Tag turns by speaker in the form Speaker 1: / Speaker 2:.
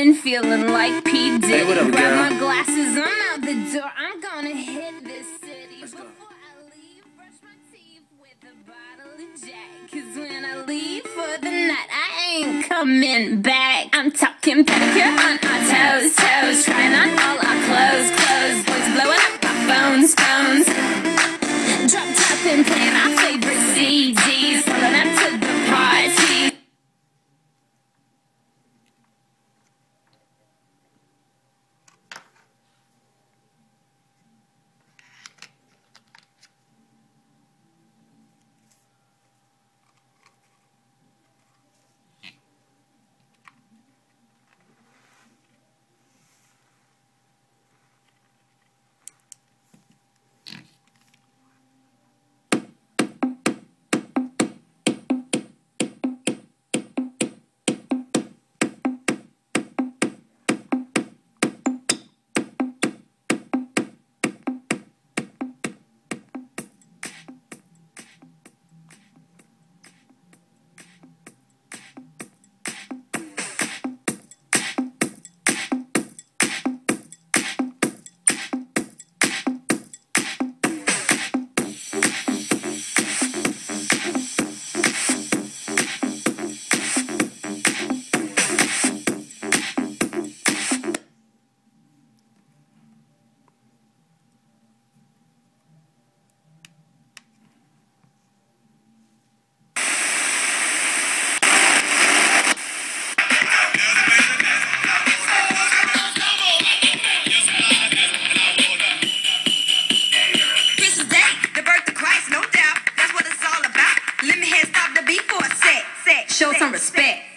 Speaker 1: morning feeling like P. Diddy. Hey, what up, Grab girl? my glasses, I'm out the door. I'm gonna hit this city. Before I leave, brush my teeth with a bottle of Jack. Cause when I leave for the night, I ain't coming back. I'm talking pedicure on our
Speaker 2: Let me head stop the beat for a sec, sec. Show some respect.